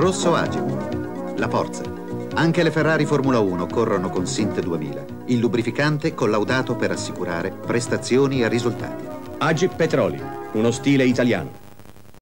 Rosso Agip. La forza. Anche le Ferrari Formula 1 corrono con Sint 2000, il lubrificante collaudato per assicurare prestazioni e risultati. Agip Petroli, uno stile italiano.